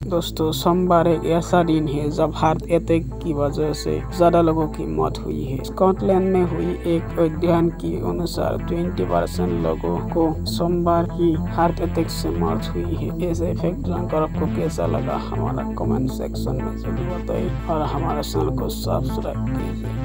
दोस्तों, सोमवार एक ऐसा दिन है जब हार्ट अटैक की वजह से ज़्यादा लोगों की मौत हुई है। स्कॉटलैंड में हुई एक अध्ययन के अनुसार 20 परसेंट लोगों को सोमवार की हार्ट अटैक से मौत हुई है। ऐसे इफ़ेक्ट जानकर आपको कैसा लगा? हमारा कमेंट सेक्शन में ज़रूर बताइए और हमारे चैनल को सब्सक्राइब कीजिए।